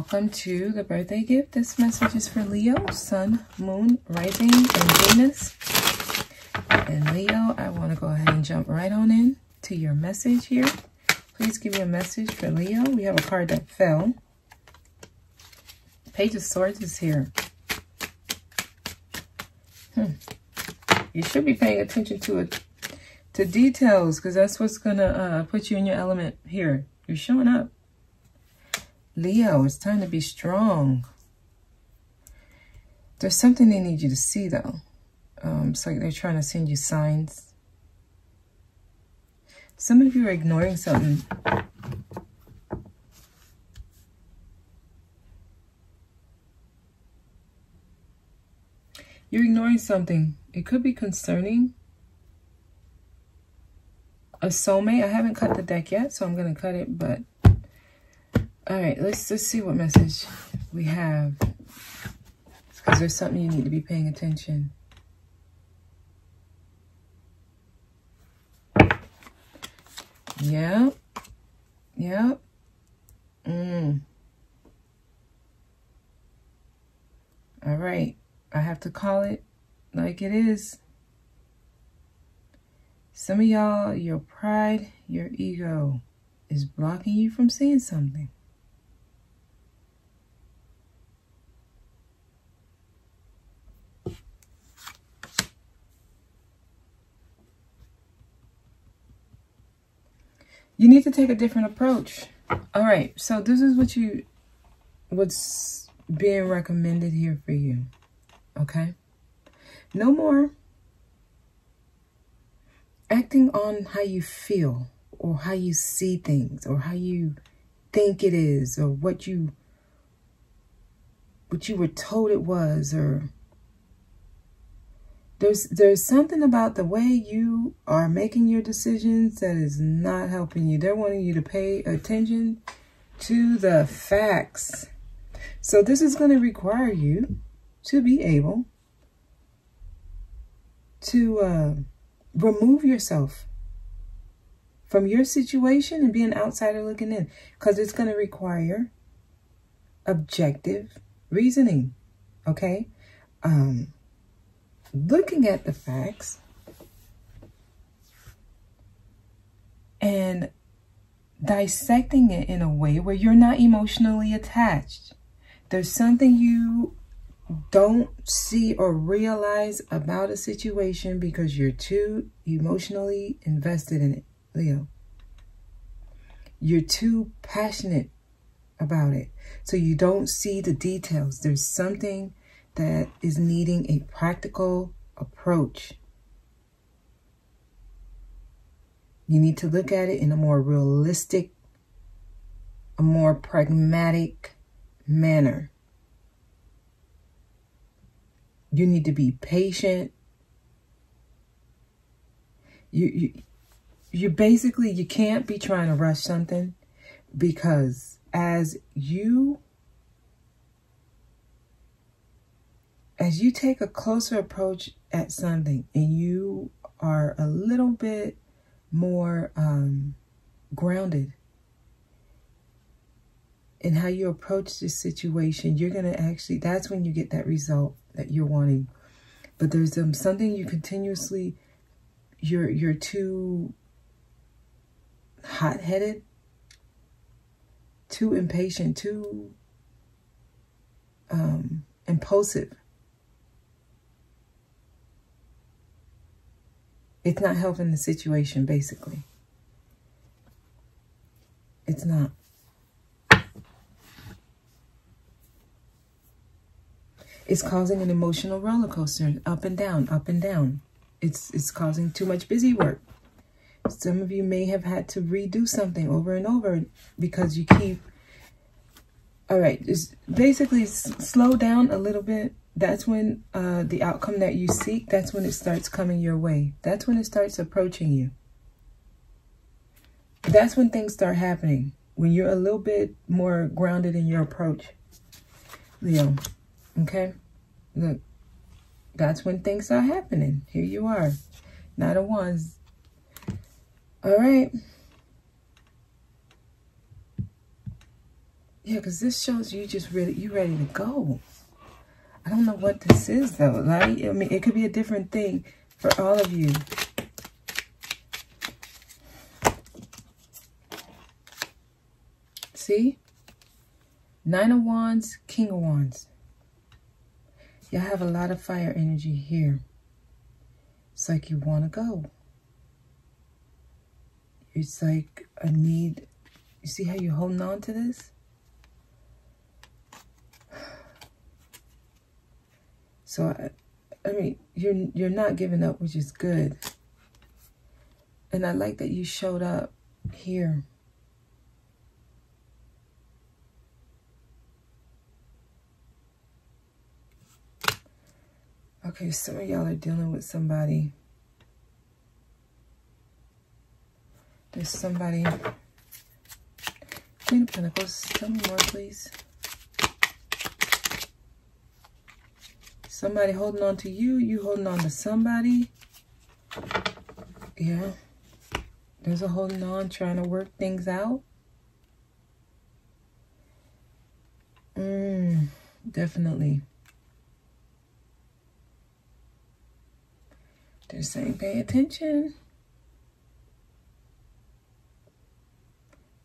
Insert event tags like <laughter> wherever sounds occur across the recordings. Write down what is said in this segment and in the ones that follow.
welcome to the birthday gift. This message is for Leo, Sun, Moon, Rising, and Venus. And Leo, I want to go ahead and jump right on in to your message here. Please give me a message for Leo. We have a card that fell. Page of Swords is here. Hmm. You should be paying attention to it, to details, because that's what's going to uh, put you in your element here. You're showing up. Leo, it's time to be strong. There's something they need you to see, though. Um, it's like they're trying to send you signs. Some of you are ignoring something. You're ignoring something. It could be concerning. A soulmate. I haven't cut the deck yet, so I'm going to cut it, but all right, let's let's see what message we have. Because there's something you need to be paying attention. Yep. Yep. Mm. All right. I have to call it like it is. Some of y'all, your pride, your ego is blocking you from seeing something. You need to take a different approach. All right, so this is what you, what's being recommended here for you, okay? No more acting on how you feel or how you see things or how you think it is or what you what you were told it was or there's there's something about the way you are making your decisions that is not helping you. They're wanting you to pay attention to the facts. So this is going to require you to be able to uh, remove yourself from your situation and be an outsider looking in because it's going to require objective reasoning. Okay. Um, looking at the facts and dissecting it in a way where you're not emotionally attached. There's something you don't see or realize about a situation because you're too emotionally invested in it, Leo. You're too passionate about it. So you don't see the details. There's something that is needing a practical approach. You need to look at it in a more realistic, a more pragmatic manner. You need to be patient. You, you, you basically, you can't be trying to rush something because as you as you take a closer approach at something and you are a little bit more um, grounded in how you approach this situation, you're going to actually, that's when you get that result that you're wanting. But there's um, something you continuously, you're, you're too hot-headed, too impatient, too um, impulsive It's not helping the situation, basically. It's not. It's causing an emotional roller coaster, up and down, up and down. It's, it's causing too much busy work. Some of you may have had to redo something over and over because you keep... All right, just basically slow down a little bit that's when uh, the outcome that you seek, that's when it starts coming your way. That's when it starts approaching you. That's when things start happening. When you're a little bit more grounded in your approach. Leo, okay? Look, that's when things are happening. Here you are. Knight of Wands. All right. Yeah, because this shows you just really, you're ready to go. I don't know what this is though, Like, I mean, it could be a different thing for all of you. See? Nine of Wands, King of Wands. Y'all have a lot of fire energy here. It's like you want to go. It's like a need. You see how you're holding on to this? So, I, I mean, you're, you're not giving up, which is good. And I like that you showed up here. Okay, some of y'all are dealing with somebody. There's somebody. Queen of Pentacles, tell me more, please. Somebody holding on to you, you holding on to somebody. Yeah. There's a holding on, trying to work things out. Mm, definitely. They're saying pay attention.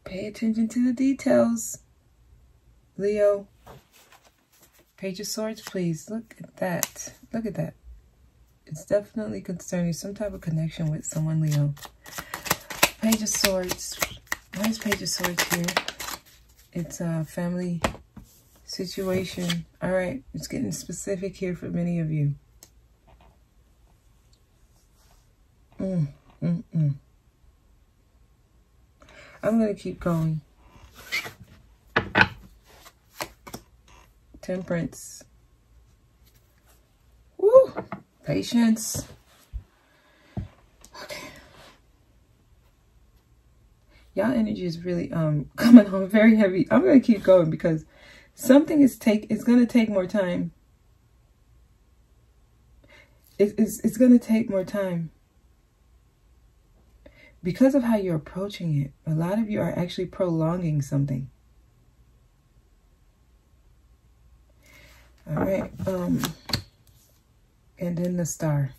Pay attention to the details, Leo. Page of Swords, please. Look at that. Look at that. It's definitely concerning some type of connection with someone, Leo. Page of Swords. Why is Page of Swords here? It's a family situation. All right. It's getting specific here for many of you. Mm, mm, mm. I'm going to keep going. Temperance. Woo! Patience. Okay. Y'all energy is really um <laughs> coming on very heavy. I'm gonna keep going because something is take it's gonna take more time. It, it's it's gonna take more time. Because of how you're approaching it, a lot of you are actually prolonging something. All right. Um, and then the star.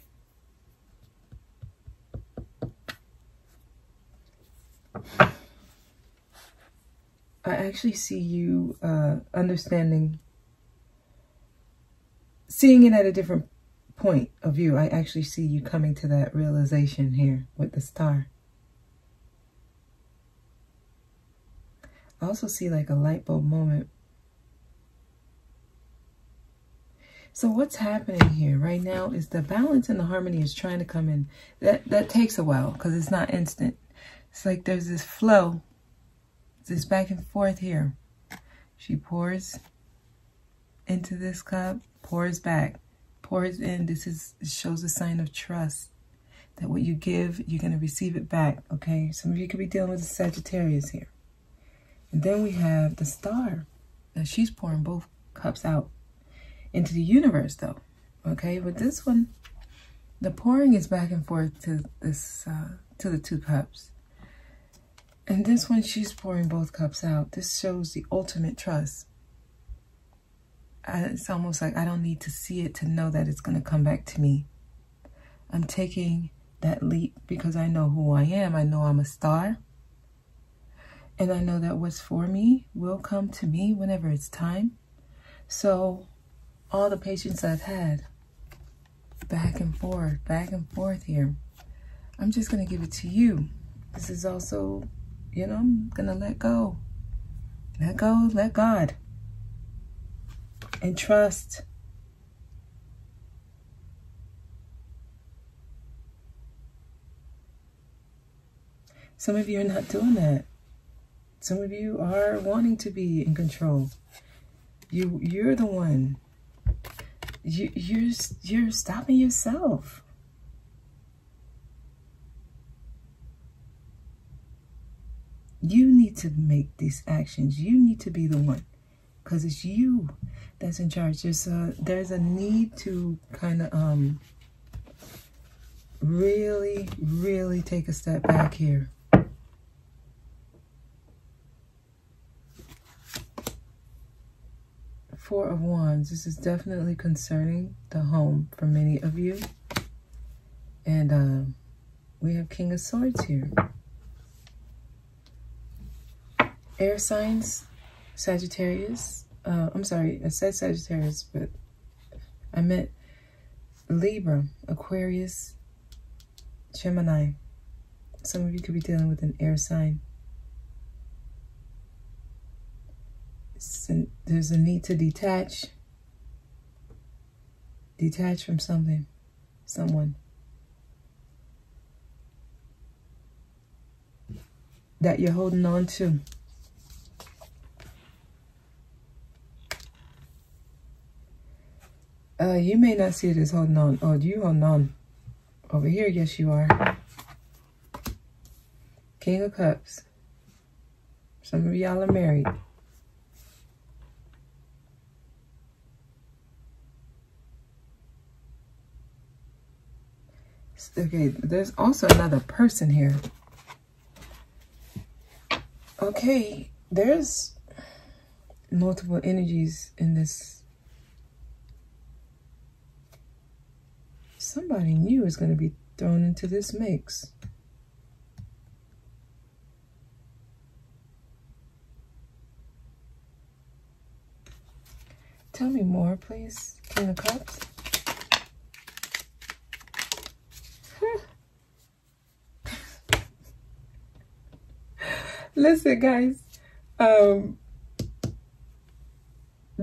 I actually see you uh, understanding, seeing it at a different point of view. I actually see you coming to that realization here with the star. I also see like a light bulb moment So what's happening here right now is the balance and the harmony is trying to come in. That that takes a while because it's not instant. It's like there's this flow, this back and forth here. She pours into this cup, pours back, pours in. This is shows a sign of trust that what you give, you're going to receive it back. Okay, some of you could be dealing with the Sagittarius here. And then we have the star. Now she's pouring both cups out into the universe though. Okay, but this one, the pouring is back and forth to this, uh, to the two cups. And this one, she's pouring both cups out. This shows the ultimate trust. I, it's almost like I don't need to see it to know that it's going to come back to me. I'm taking that leap because I know who I am. I know I'm a star. And I know that what's for me will come to me whenever it's time. So all the patience I've had back and forth, back and forth here. I'm just going to give it to you. This is also, you know, I'm going to let go. Let go, let God. And trust. Some of you are not doing that. Some of you are wanting to be in control. You, you're the one you, you're, you're stopping yourself. You need to make these actions. You need to be the one because it's you that's in charge. There's a, there's a need to kind of um, really, really take a step back here. Four of Wands. This is definitely concerning the home for many of you. And uh, we have King of Swords here. Air signs, Sagittarius. Uh, I'm sorry, I said Sagittarius, but I meant Libra, Aquarius, Gemini. Some of you could be dealing with an air sign. There's a need to detach. Detach from something, someone. That you're holding on to. Uh, you may not see it as holding on. Oh, you holding on? Over here, yes you are. King of Cups. Some of y'all are married. Okay, there's also another person here. Okay, there's multiple energies in this. Somebody new is going to be thrown into this mix. Tell me more, please, King of Cups. <laughs> Listen, guys. Um,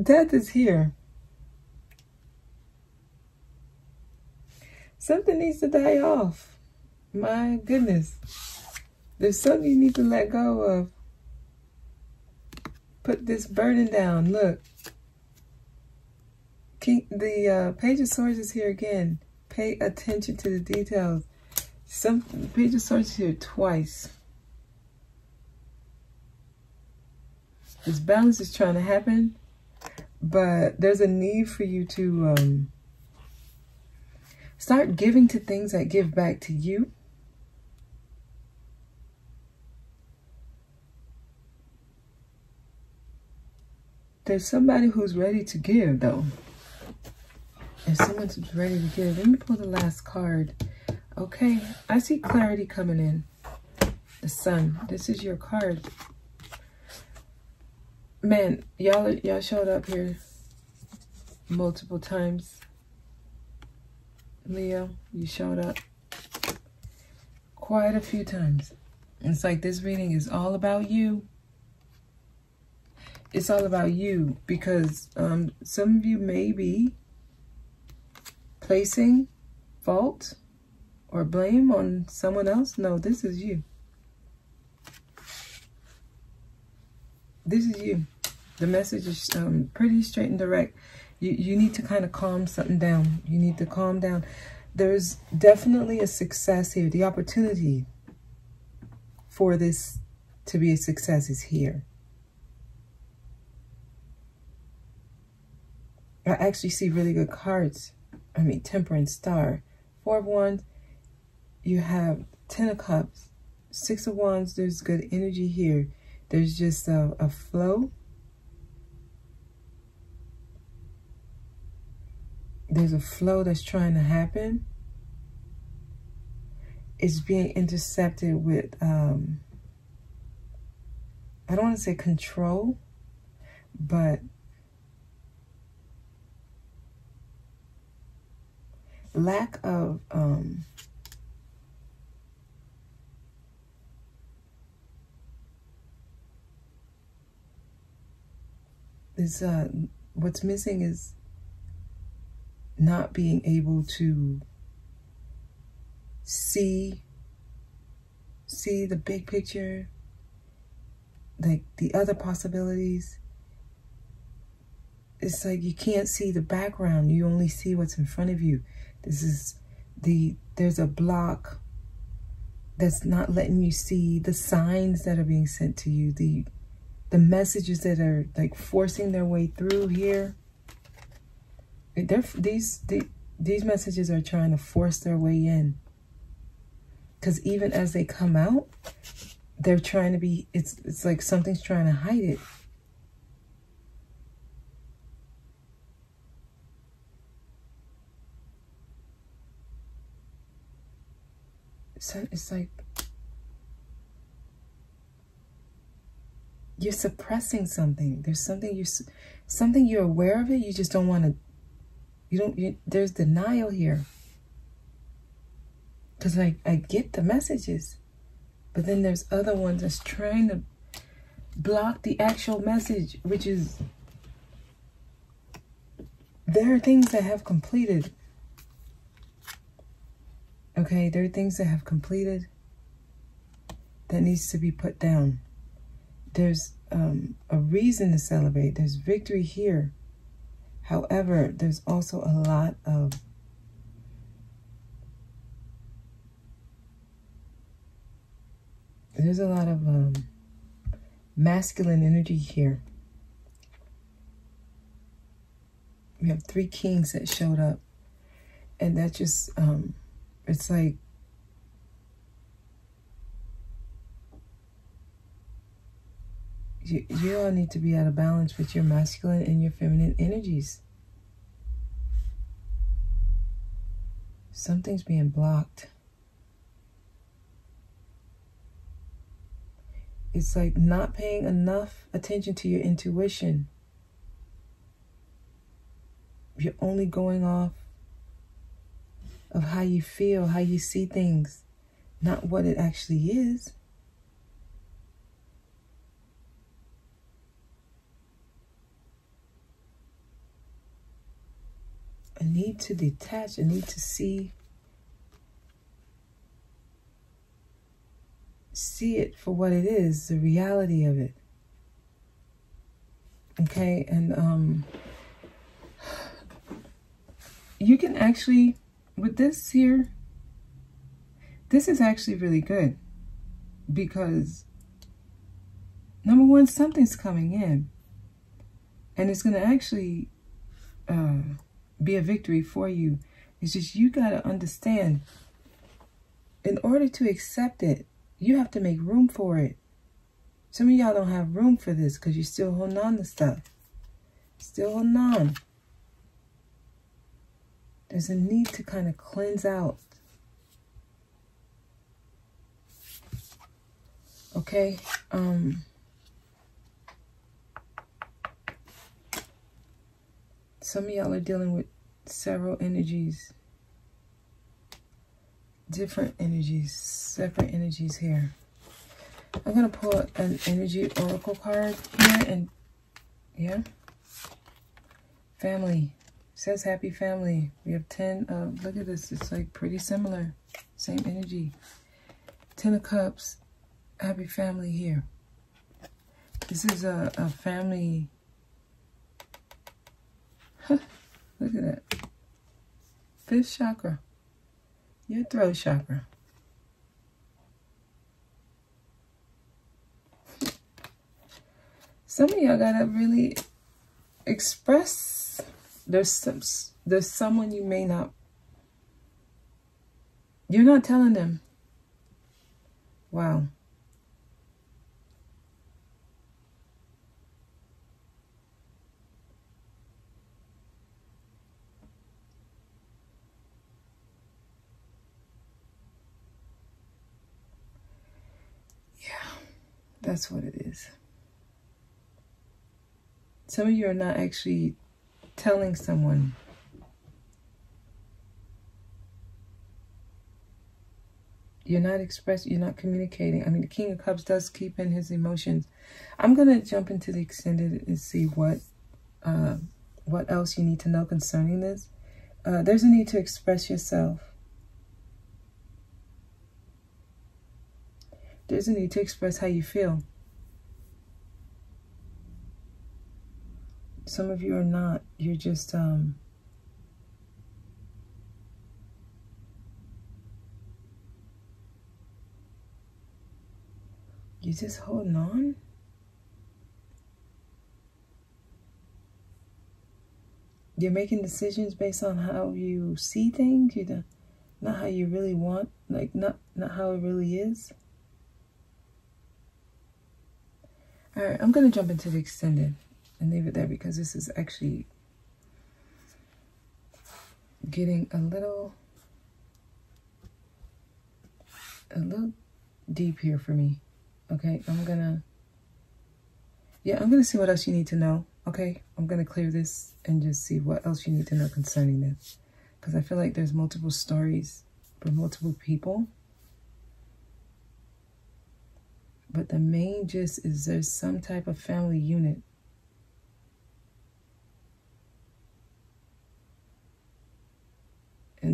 death is here. Something needs to die off. My goodness. There's something you need to let go of. Put this burden down. Look. King, the uh, Page of Swords is here again. Pay attention to the details. Some Page of Swords here twice. This balance is trying to happen, but there's a need for you to um, start giving to things that give back to you. There's somebody who's ready to give, though. There's someone's ready to give. Let me pull the last card. Okay, I see clarity coming in. The sun. This is your card man, y'all y'all showed up here multiple times. Leo, you showed up quite a few times. It's like this reading is all about you. It's all about you because um, some of you may be placing fault or blame on someone else. No, this is you. This is you. The message is um, pretty straight and direct. You, you need to kind of calm something down. You need to calm down. There's definitely a success here. The opportunity for this to be a success is here. I actually see really good cards. I mean, Temperance, Star. Four of Wands, you have Ten of Cups. Six of Wands, there's good energy here. There's just a, a flow. there's a flow that's trying to happen. It's being intercepted with, um, I don't want to say control, but lack of um, is uh, what's missing is not being able to see see the big picture like the other possibilities. It's like you can't see the background. You only see what's in front of you this is the there's a block that's not letting you see the signs that are being sent to you the the messages that are like forcing their way through here they're, these, the, these messages are trying to force their way in. Because even as they come out, they're trying to be, it's, it's like something's trying to hide it. It's like you're suppressing something. There's something you something you're aware of it. You just don't want to. You don't. You, there's denial here. Because I I get the messages, but then there's other ones that's trying to block the actual message, which is there are things that have completed. Okay, there are things that have completed that needs to be put down there's um, a reason to celebrate. There's victory here. However, there's also a lot of there's a lot of um, masculine energy here. We have three kings that showed up. And that just, um, it's like you, you all need to be out of balance with your masculine and your feminine energies. Something's being blocked. It's like not paying enough attention to your intuition. You're only going off of how you feel, how you see things, not what it actually is. I need to detach. I need to see see it for what it is, the reality of it. Okay, and um you can actually with this here this is actually really good because number one something's coming in and it's going to actually uh be a victory for you. It's just you got to understand in order to accept it, you have to make room for it. Some of y'all don't have room for this because you're still holding on to stuff. Still holding on. There's a need to kind of cleanse out. Okay? Um... Some of y'all are dealing with several energies, different energies, separate energies here. I'm going to pull an energy oracle card here and, yeah. Family. Says happy family. We have 10 of, look at this. It's like pretty similar. Same energy. 10 of cups. Happy family here. This is a, a family <laughs> Look at that. Fifth chakra. Your throat chakra. <laughs> Some of y'all gotta really express. There's some, there's someone you may not. You're not telling them. Wow. That's what it is. Some of you are not actually telling someone. You're not expressing, you're not communicating. I mean, the King of Cups does keep in his emotions. I'm going to jump into the extended and see what uh, what else you need to know concerning this. Uh, there's a need to express yourself. There's a need to express how you feel. Some of you are not. You're just, um, you're just holding on. You're making decisions based on how you see things, you not how you really want, like not not how it really is. All right, I'm going to jump into the extended and leave it there because this is actually getting a little a little deep here for me. Okay, I'm gonna, yeah, I'm gonna see what else you need to know. Okay, I'm gonna clear this and just see what else you need to know concerning this. Because I feel like there's multiple stories for multiple people. But the main gist is there's some type of family unit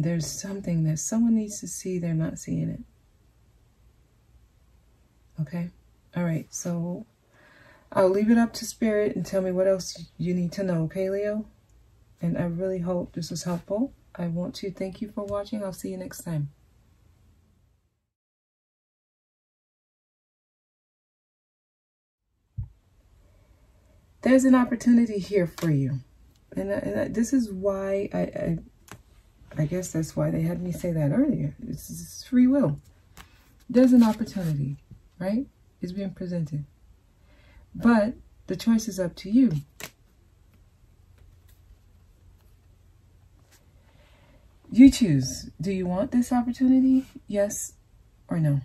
there's something that someone needs to see, they're not seeing it. Okay? All right, so I'll leave it up to spirit and tell me what else you need to know, okay, Leo? And I really hope this was helpful. I want to thank you for watching. I'll see you next time. There's an opportunity here for you. And, and this is why I, I I guess that's why they had me say that earlier. This is free will. There's an opportunity, right? It's being presented. But the choice is up to you. You choose. Do you want this opportunity? Yes or no?